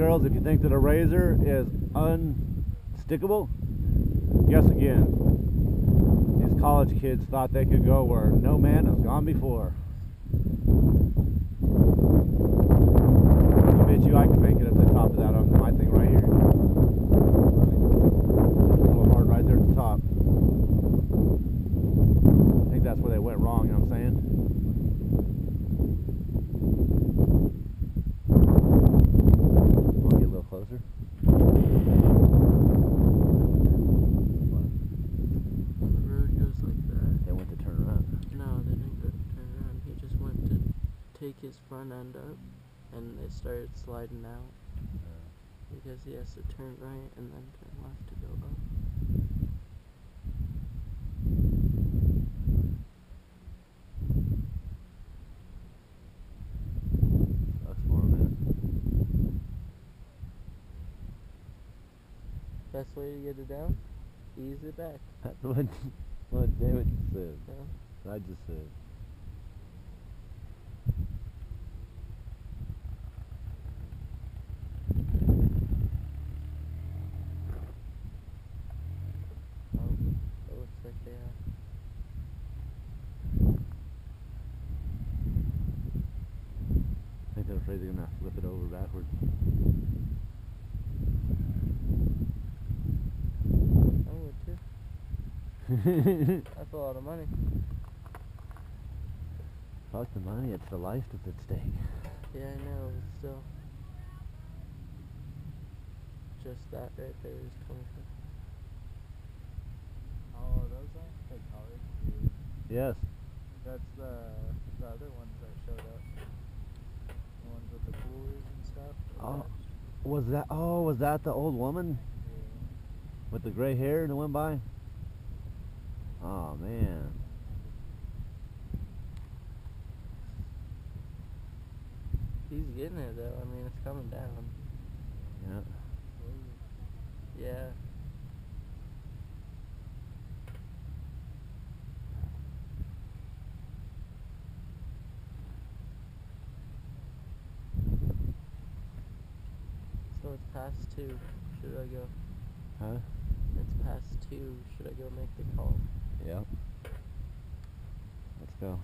girls, if you think that a razor is unstickable, guess again. These college kids thought they could go where no man has gone before. I bet you I can make it at the top of that on my thing right here. Just a little hard right there at the top. I think that's where they went wrong, you know what I'm saying? I'll get a little closer. The road goes like that. They went to turn around. No, they didn't go to turn around. He just went to take his front end up, and it started sliding out because he has to turn right and then turn left to go up. 'em, man. Best way to get it down? Ease it back. That's what, what David said. Yeah. I just said. Oh, it looks like they are. I think they're afraid they're gonna flip it over backwards. I would too. That's a lot of money. Fuck the money, it's the life that's at stake. Yeah, I know, but still. Just that right there is 25. Oh, those aren't the college dude. Yes. That's the the other ones that showed up. The ones with the coolers and stuff. Oh. Was that? Oh, was that the old woman with the gray hair that went by? Oh man. He's getting it though. I mean, it's coming down. Yeah. Yeah. So it's past two. Should I go? Huh? It's past two. Should I go make the call? Yep. Let's go.